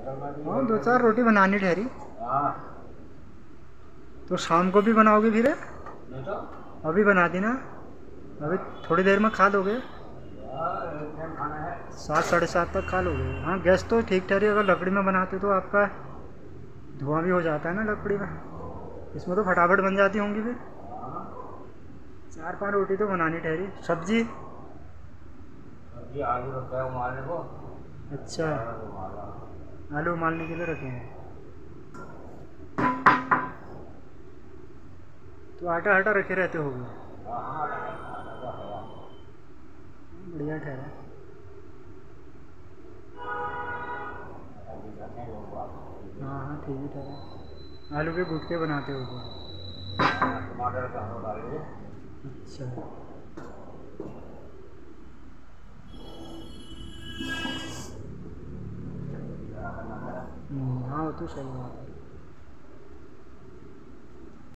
हाँ दो चार रोटी बनानी ठहरी। तो शाम को भी बनाओगे फिर? अभी बना दी ना अभी थोड़ी देर में खा लोगे। सात साढ़े सात तक खा लोगे। हाँ गैस तो ठीक ठहरी। अगर लकड़ी में बनाते तो आपका धुआँ भी हो जाता है ना लकड़ी में। इसमें तो फटाफट बन जाती होंगी फिर। चार पाँच रोटी तो बनानी ठहरी। सब्ज़ी? सब्ज़ी आलू रखा है उमारने को। अच्छा। आलू उबालने के लिए रखे हैं। तो आटा आटा रखे रहते हो हवा। बढ़िया ठहरा। हैं। हाँ ठीक है ठहरा। आलू के गुटके बनाते हो अच्छा। हाँ वो तो सही है।